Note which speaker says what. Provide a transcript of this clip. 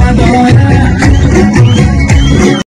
Speaker 1: I'm